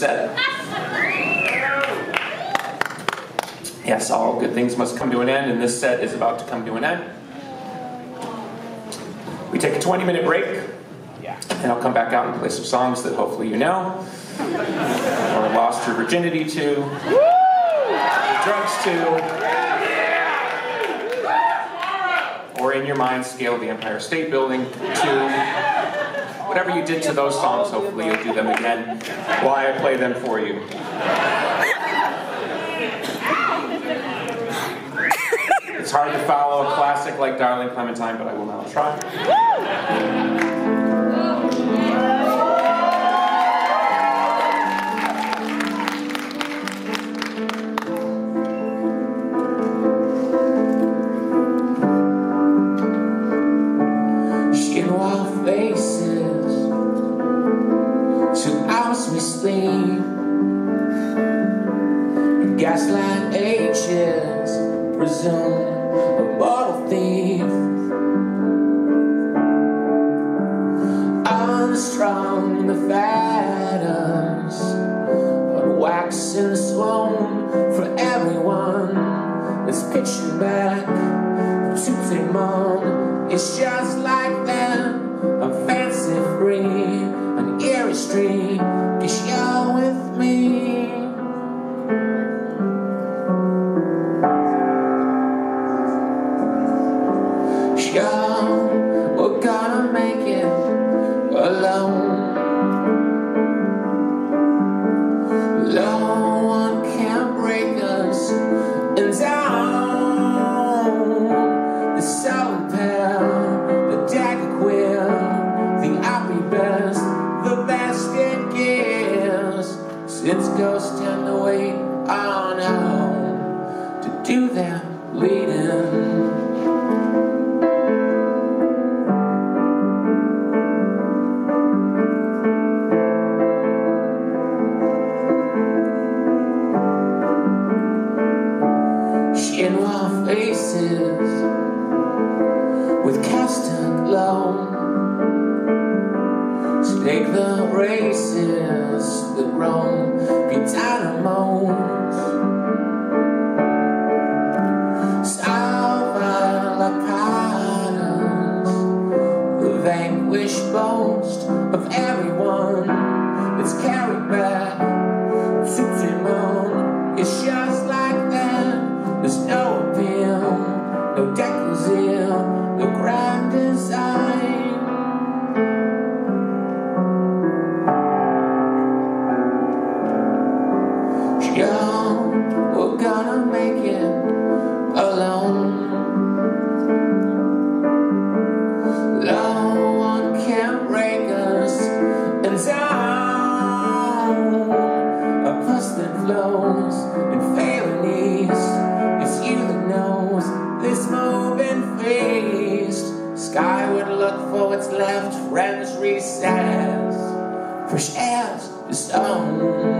set. Yes, all good things must come to an end, and this set is about to come to an end. We take a 20 minute break, and I'll come back out and play some songs that hopefully you know, or lost your virginity to, drugs to, or in your mind scale the Empire State Building to whatever you did to those songs, hopefully you'll do them again while I play them for you. It's hard to follow a classic like Darling Clementine, but I will now try. Gaslight ages presume a mortal thief. Unstrung the fetters on wax and swoon for everyone. That's pitching back to Timon it's just like them street cause you're with me we're gonna make it alone. No one can break us and down. The silent pale, the dagger quill, the happy best, the best Since ghosts tend to wait on out to do that leading. faces with casting glow. Stake the races that roam be dynamos. Salva la patterns, the vanquished boast of everyone that's carried back to Timon. It's just like that. There's no no moving feast. Skyward look for what's left, friends recess. Fresh as the stone.